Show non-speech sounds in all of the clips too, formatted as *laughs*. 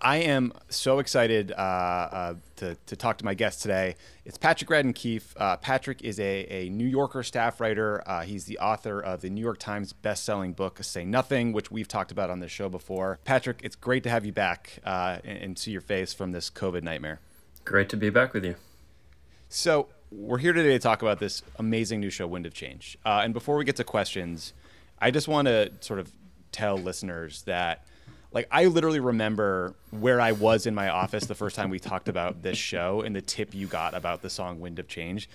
I am so excited uh, uh, to, to talk to my guest today. It's Patrick Radden Keefe. Uh, Patrick is a, a New Yorker staff writer. Uh, he's the author of the New York Times best-selling book "Say Nothing," which we've talked about on this show before. Patrick, it's great to have you back uh, and, and see your face from this COVID nightmare. Great to be back with you. So we're here today to talk about this amazing new show, Wind of Change. Uh, and before we get to questions, I just want to sort of tell listeners that like I literally remember where I was in my office the first time we talked about this show and the tip you got about the song Wind of Change.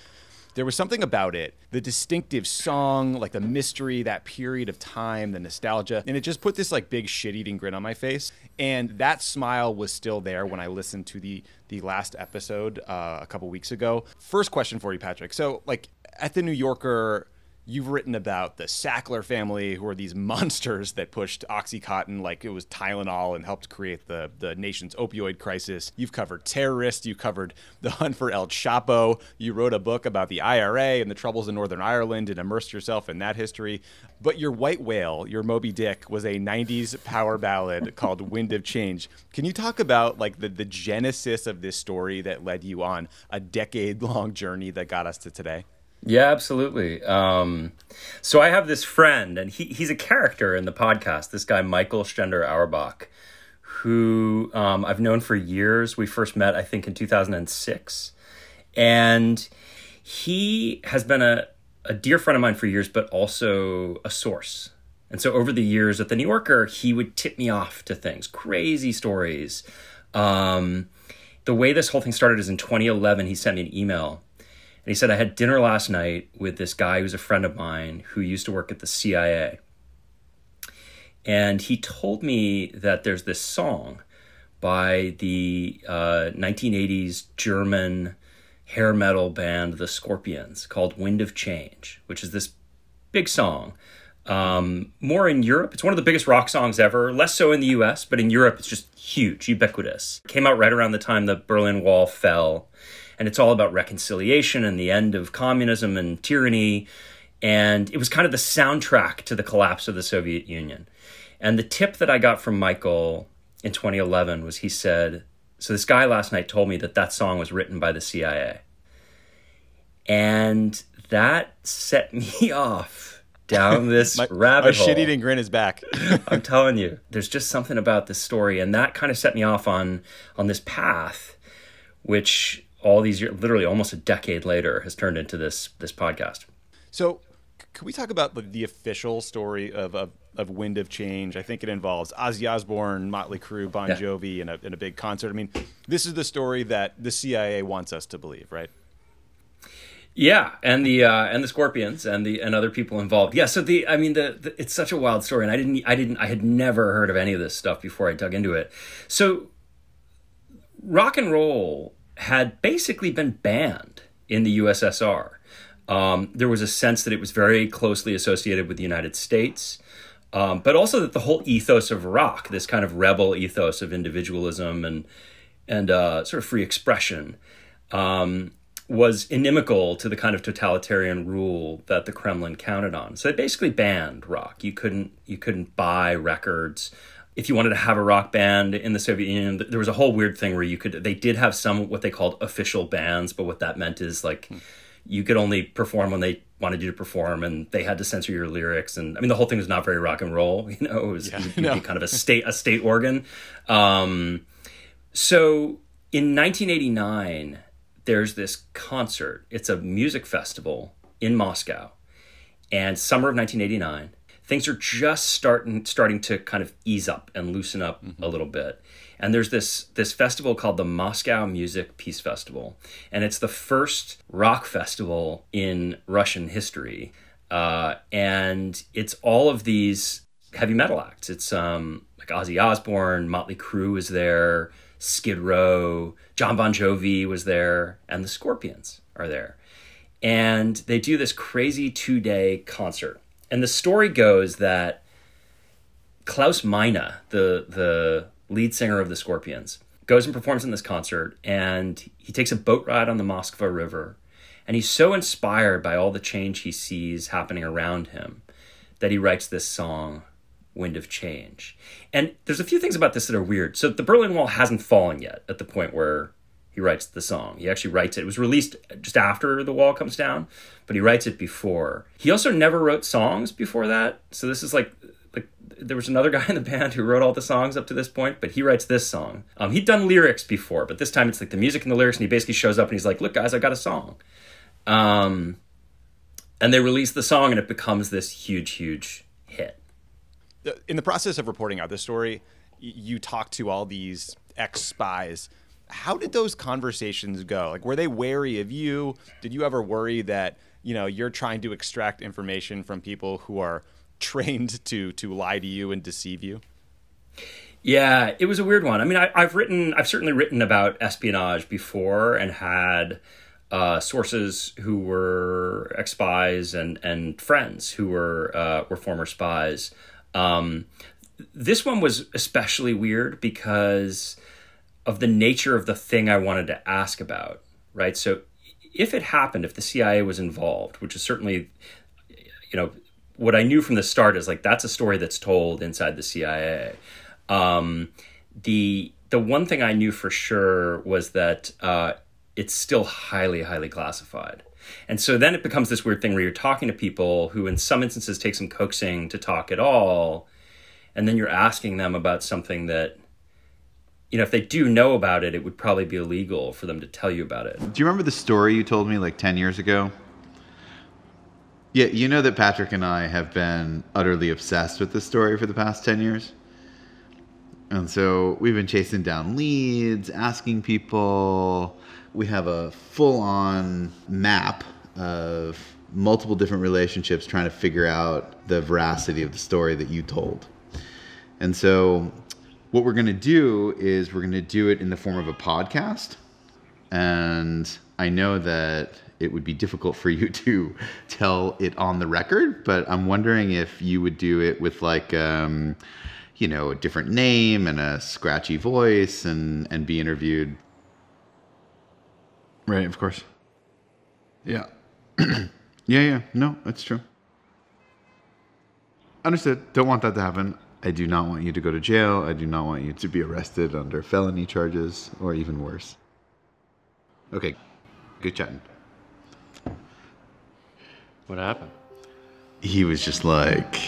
There was something about it, the distinctive song, like the mystery, that period of time, the nostalgia, and it just put this like big shit-eating grin on my face. And that smile was still there when I listened to the the last episode uh, a couple weeks ago. First question for you, Patrick. So, like at the New Yorker, You've written about the Sackler family, who are these *laughs* monsters that pushed OxyContin like it was Tylenol and helped create the, the nation's opioid crisis. You've covered terrorists. You covered the hunt for El Chapo. You wrote a book about the IRA and the troubles in Northern Ireland and immersed yourself in that history. But your white whale, your Moby Dick, was a 90s power ballad *laughs* called Wind of Change. Can you talk about like the, the genesis of this story that led you on a decade long journey that got us to today? Yeah, absolutely. Um, so I have this friend, and he, he's a character in the podcast. This guy, Michael Stender Auerbach, who um, I've known for years. We first met, I think, in 2006. And he has been a, a dear friend of mine for years, but also a source. And so over the years at the New Yorker, he would tip me off to things, crazy stories. Um, the way this whole thing started is in 2011, he sent me an email and he said, I had dinner last night with this guy who's a friend of mine who used to work at the CIA. And he told me that there's this song by the uh, 1980s German hair metal band, the Scorpions, called Wind of Change, which is this big song. Um, more in Europe. It's one of the biggest rock songs ever, less so in the US, but in Europe, it's just huge, ubiquitous. It came out right around the time the Berlin Wall fell and it's all about reconciliation and the end of communism and tyranny. And it was kind of the soundtrack to the collapse of the Soviet Union. And the tip that I got from Michael in 2011 was he said, So this guy last night told me that that song was written by the CIA. And that set me *laughs* off down *laughs* this my, rabbit my hole. shit eating grin is back. *laughs* I'm telling you, there's just something about this story, and that kind of set me off on on this path, which all these years, literally almost a decade later, has turned into this this podcast. So, can we talk about the, the official story of, of, of Wind of Change? I think it involves Ozzy Osbourne, Motley Crue, Bon Jovi, and a in a big concert. I mean, this is the story that the CIA wants us to believe, right? Yeah, and the uh, and the Scorpions and the and other people involved. Yeah, so the I mean the, the it's such a wild story, and I didn't I didn't I had never heard of any of this stuff before I dug into it. So rock and roll had basically been banned in the USSR. Um, there was a sense that it was very closely associated with the United States, um, but also that the whole ethos of rock, this kind of rebel ethos of individualism and and uh, sort of free expression, um, was inimical to the kind of totalitarian rule that the Kremlin counted on. So they basically banned rock. You couldn't you couldn't buy records if you wanted to have a rock band in the Soviet Union, there was a whole weird thing where you could. They did have some what they called official bands, but what that meant is like hmm. you could only perform when they wanted you to perform, and they had to censor your lyrics. And I mean, the whole thing was not very rock and roll. *laughs* You know, it was yeah, no. be kind of a state a state organ. Um, so in 1989, there's this concert. It's a music festival in Moscow, and summer of 1989 things are just starting starting to kind of ease up and loosen up mm-hmm. a little bit. And there's this this festival called the Moscow Music Peace Festival, and it's the first rock festival in Russian history. Uh, and it's all of these heavy metal acts. It's um, like Ozzy Osbourne, Motley Crue is there, Skid Row, John Bon Jovi was there, and the Scorpions are there. And they do this crazy two day concert and the story goes that Klaus Meine, the the lead singer of the Scorpions, goes and performs in this concert, and he takes a boat ride on the Moskva River, and he's so inspired by all the change he sees happening around him that he writes this song, Wind of Change. And there's a few things about this that are weird. So the Berlin Wall hasn't fallen yet at the point where he writes the song. He actually writes it. It was released just after the wall comes down, but he writes it before. He also never wrote songs before that. So this is like like there was another *laughs* guy in the band who wrote all the songs up to this point, but he writes this song. Um, he'd done lyrics before, but this time it's like the music and the lyrics, and he basically shows up and he's like, "Look, guys, I got a song." Um, and they release the song, and it becomes this huge, huge hit. In the process of reporting out this story, you talk to all these ex spies how did those conversations go? Like, were they wary of you? Did you ever worry that you know you're trying to extract information from people who are *laughs* trained to to lie to you and deceive you? Yeah, it was a weird one. I mean, I, have written, I've certainly written about espionage before and had uh, sources who were ex spies and and friends who were uh, were former spies. Um, this one was especially weird because of the nature of the thing I wanted to ask about, right? So if it happened, if the CIA was involved, which is certainly, you know, what I knew from the start is like that's a story that's told inside the CIA. Um, the the one thing I knew for sure was that uh, it's still highly highly classified. And so then it becomes this weird thing where you're talking to people who, in some instances, take some coaxing to talk at all, and then you're asking them about something that you know, if they do know about it, it would probably be illegal for them to tell you about it. Do you remember the story you told me like 10 years ago? Yeah, you know that Patrick and I have been utterly obsessed with this story for the past 10 years. And so we've been chasing down leads, asking people. We have a full on map of multiple different relationships trying to figure out the veracity of the story that you told. And so what we're going to do is we're going to do it in the form of a podcast. And I know that it would be difficult for you *laughs* to tell it on the record, but I'm wondering if you would do it with like, um, you know, a different name and a scratchy voice and, and be interviewed. Right, of course. Yeah. *clears throat* yeah, yeah. No, that's true. Understood. Don't want that to happen. I do not want you to go to jail. I do not want you to be arrested under felony charges or even worse. Okay, good chatting. What happened? He was just like,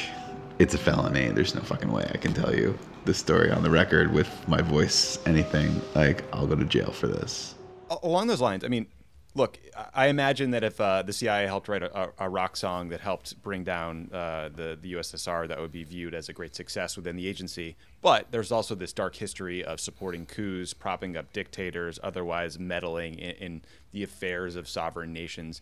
it's a felony. There's no fucking way I can tell you the story on the record with my voice, anything. Like, I'll go to jail for this. Along those lines, I mean, look, I imagine that if uh, the CIA helped write a, a, rock song that helped bring down uh, the, the USSR, that would be viewed as a great success within the agency. But there's also this dark history of supporting coups, propping up dictators, otherwise meddling in, in the affairs of sovereign nations.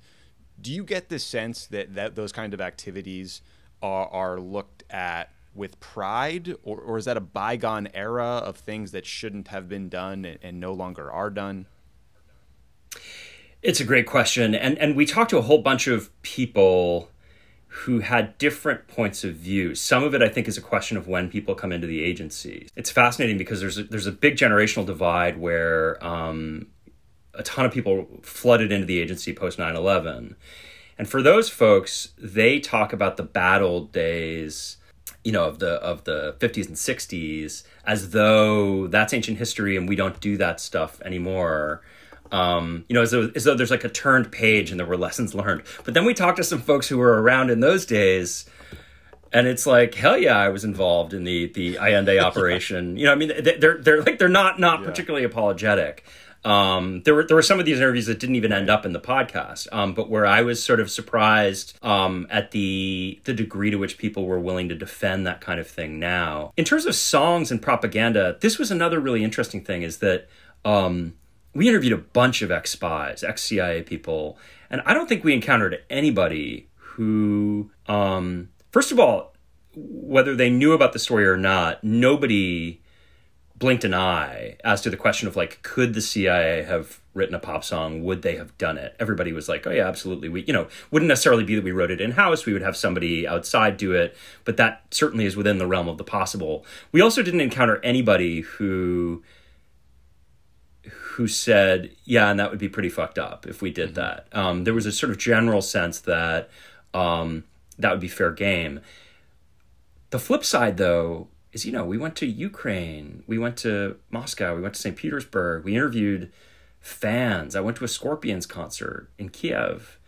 Do you get the sense that, that those kind of activities are, are looked at with pride, or, or is that a bygone era of things that shouldn't have been done and, and no longer are done? It's a great question, and and we talked to a whole bunch of people who had different points of view. Some of it, I think, is a question of when people come into the agency. It's fascinating because there's a, there's a big generational divide where um, a ton of people flooded into the agency post 9-11. And for those folks, they talk about the battle days, you know, of the of the 50s and 60s as though that's ancient history and we don't do that stuff anymore um, you know, as though, as though there's like a turned page and there were lessons learned. But then we talked to some folks who were around in those days, and it's like, hell yeah, I was involved in the the Allende *laughs* operation. you know, I mean, they're they're like they're not not yeah. particularly apologetic. Um, there were there were some of these interviews that didn't even end up in the podcast, um, but where I was sort of surprised um, at the the degree to which people were willing to defend that kind of thing. Now, in terms of songs and propaganda, this was another really interesting thing. Is that um, we interviewed a bunch of ex spies, ex CIA people, and I don't think we encountered anybody who, um, first of all, whether they knew about the story or not, nobody blinked an eye as to the question of like, could the CIA have written a pop song? Would they have done it? Everybody was like, oh yeah, absolutely. We, you know, wouldn't necessarily be that we wrote it in house. We would have somebody outside do it, but that certainly is within the realm of the possible. We also didn't encounter anybody who who said, "Yeah, and that would be pretty fucked up if we did mm-hmm. that." Um, there was a sort of general sense that um, that would be fair game. the flip side, though, is you know we went to Ukraine, we went to Moscow, we went to St. Petersburg, we interviewed fans. I went to a Scorpions concert in Kiev.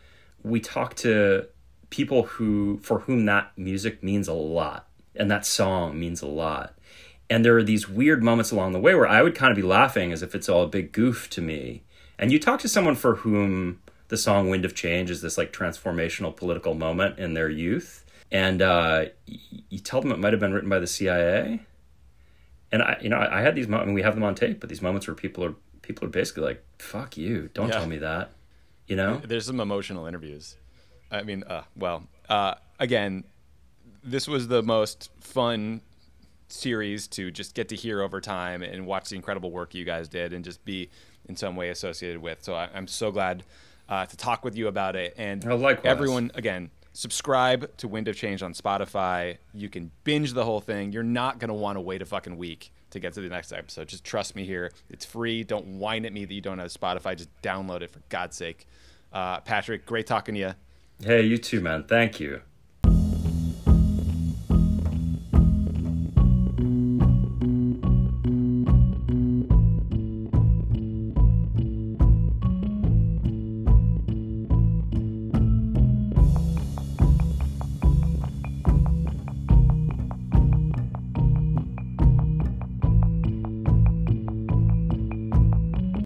We talked to people who for whom that music means a lot and that song means a lot. And there are these weird moments along the way where I would kind of be laughing as if it's all a big goof to me. And you talk to someone for whom the song Wind of Change is this like transformational political moment in their youth. And uh, you tell them it might have been written by the CIA. And I, you know, I, had these moments. I mean, we have them on tape, but these moments where people are people are basically like, "Fuck you! Don't yeah. tell me that." You know, there's some emotional interviews. I mean, uh, well, uh, again, this was the most fun series to just get to hear over time and watch the incredible work you guys did and just be in some way associated with. So I, am so glad uh, to talk with you about it. And oh, everyone, again, subscribe to Wind of Change on Spotify. You can binge the whole thing. You're not going to want to wait a fucking week to get to the next episode. Just trust me here. It's free. Don't whine at me that you don't have Spotify. Just download it for God's sake. Uh, Patrick, great talking to you. Hey, you too, man. Thank you.